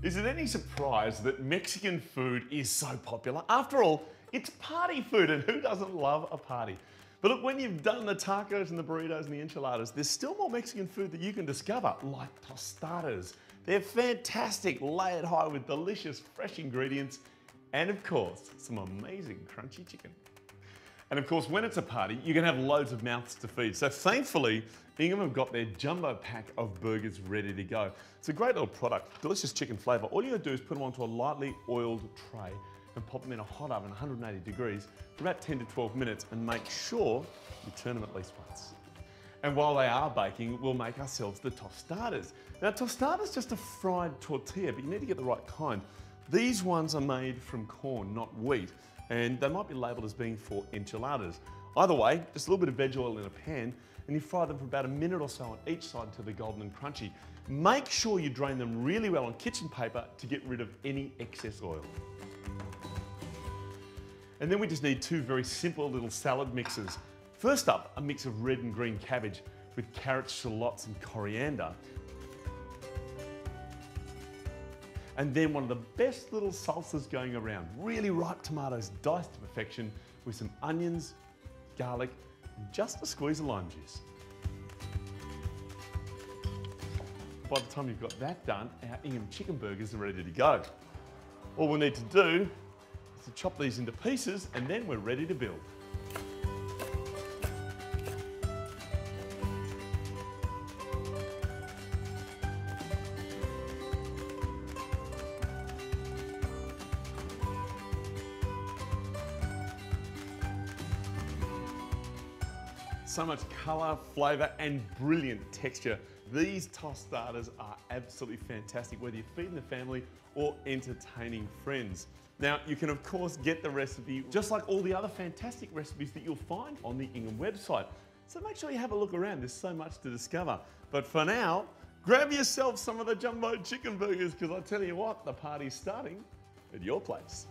Is it any surprise that Mexican food is so popular? After all, it's party food, and who doesn't love a party? But look, when you've done the tacos and the burritos and the enchiladas, there's still more Mexican food that you can discover, like tostadas. They're fantastic, layered high with delicious, fresh ingredients, and of course, some amazing crunchy chicken. And of course, when it's a party, you can have loads of mouths to feed. So thankfully, Ingham's have got their jumbo pack of burgers ready to go. It's a great little product, delicious chicken flavour. All you gotta do is put them onto a lightly oiled tray and pop them in a hot oven, 180 degrees, for about 10 to 12 minutes and make sure you turn them at least once. And while they are baking, we'll make ourselves the tostadas. Now, tostadas just a fried tortilla, but you need to get the right kind. These ones are made from corn, not wheat, and they might be labelled as being for enchiladas. Either way, just a little bit of veg oil in a pan, and you fry them for about a minute or so on each side until they're golden and crunchy. Make sure you drain them really well on kitchen paper to get rid of any excess oil. And then we just need two very simple little salad mixes. First up, a mix of red and green cabbage with carrots, shallots and coriander. And then one of the best little salsas going around, really ripe tomatoes diced to perfection with some onions, garlic, and just a squeeze of lime juice. By the time you've got that done, our Ingham chicken burgers are ready to go. All we need to do is to chop these into pieces and then we're ready to build. So much colour, flavour and brilliant texture. These tostadas are absolutely fantastic, whether you're feeding the family or entertaining friends. Now, you can of course get the recipe just like all the other fantastic recipes that you'll find on the Ingham website. So make sure you have a look around, there's so much to discover. But for now, grab yourself some of the jumbo chicken burgers because I tell you what, the party's starting at your place.